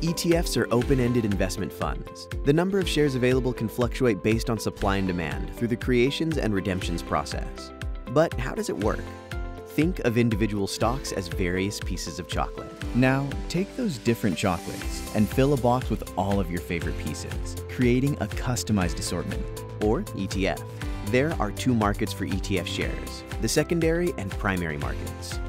ETFs are open-ended investment funds. The number of shares available can fluctuate based on supply and demand through the creations and redemptions process. But how does it work? Think of individual stocks as various pieces of chocolate. Now, take those different chocolates and fill a box with all of your favorite pieces, creating a customized assortment. Or ETF. There are two markets for ETF shares, the secondary and primary markets.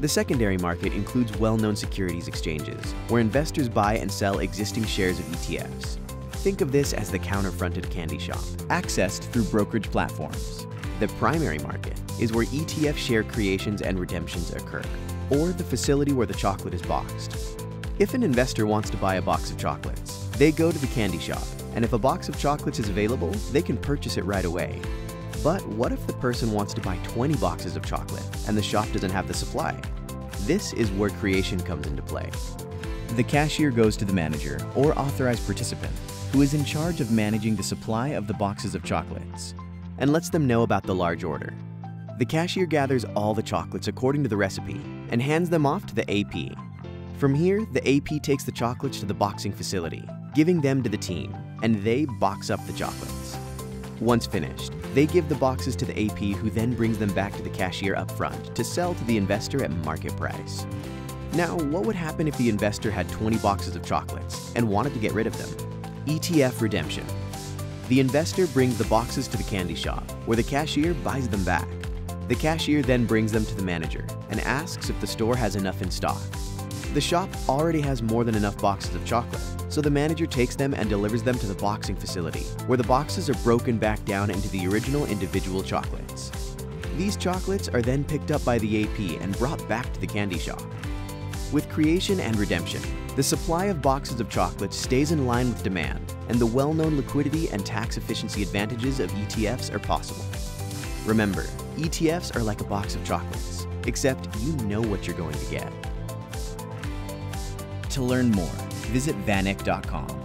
The secondary market includes well-known securities exchanges, where investors buy and sell existing shares of ETFs. Think of this as the counter-fronted candy shop. Accessed through brokerage platforms. The primary market is where ETF share creations and redemptions occur, or the facility where the chocolate is boxed. If an investor wants to buy a box of chocolates, they go to the candy shop, and if a box of chocolates is available, they can purchase it right away. But what if the person wants to buy 20 boxes of chocolate and the shop doesn't have the supply? This is where creation comes into play. The cashier goes to the manager or authorized participant who is in charge of managing the supply of the boxes of chocolates and lets them know about the large order. The cashier gathers all the chocolates according to the recipe and hands them off to the AP. From here, the AP takes the chocolates to the boxing facility, giving them to the team, and they box up the chocolates. Once finished, they give the boxes to the AP who then brings them back to the cashier up front to sell to the investor at market price. Now, what would happen if the investor had 20 boxes of chocolates and wanted to get rid of them? ETF redemption. The investor brings the boxes to the candy shop, where the cashier buys them back. The cashier then brings them to the manager and asks if the store has enough in stock. The shop already has more than enough boxes of chocolate, so the manager takes them and delivers them to the boxing facility, where the boxes are broken back down into the original individual chocolates. These chocolates are then picked up by the AP and brought back to the candy shop. With creation and redemption, the supply of boxes of chocolates stays in line with demand, and the well-known liquidity and tax efficiency advantages of ETFs are possible. Remember, ETFs are like a box of chocolates, except you know what you're going to get. To learn more, visit vaneck.com